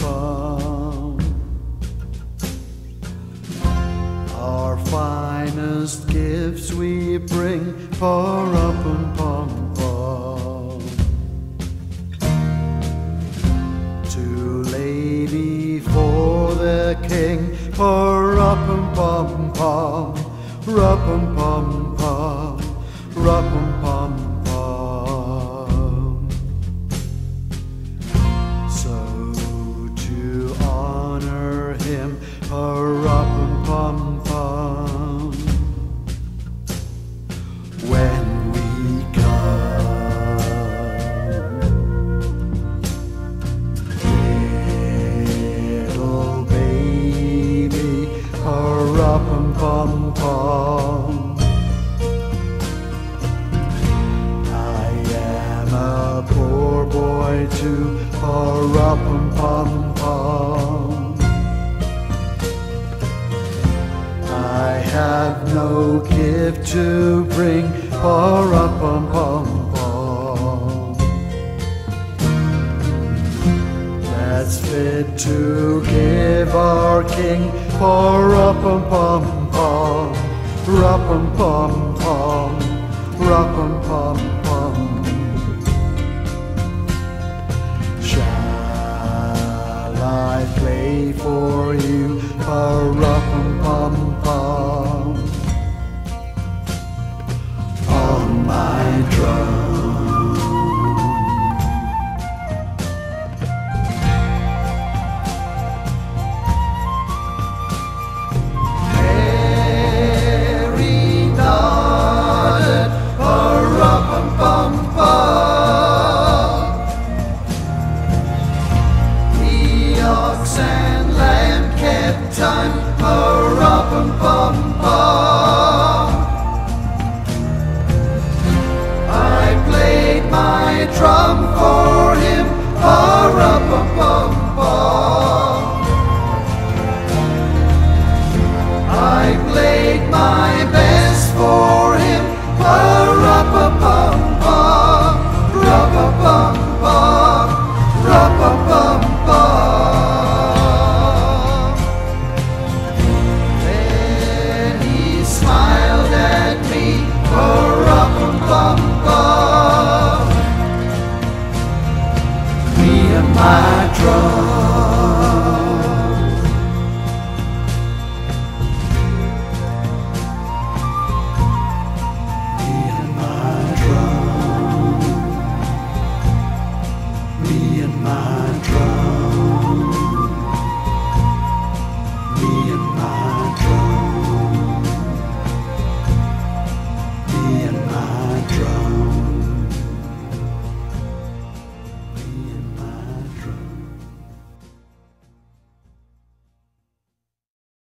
bum. Our finest gifts we bring, for up and pump. pum. To lady for the king, for up and pump. pum, pom pom. I am a poor boy too, rup and pom pom. I have no gift to bring, rup and pom pom. That's fit to give our king, rup and pom pom, rup and pom pom, pom pom. Shall I play for you a and pom pom time, rup and pom pom. I played my drum my drug.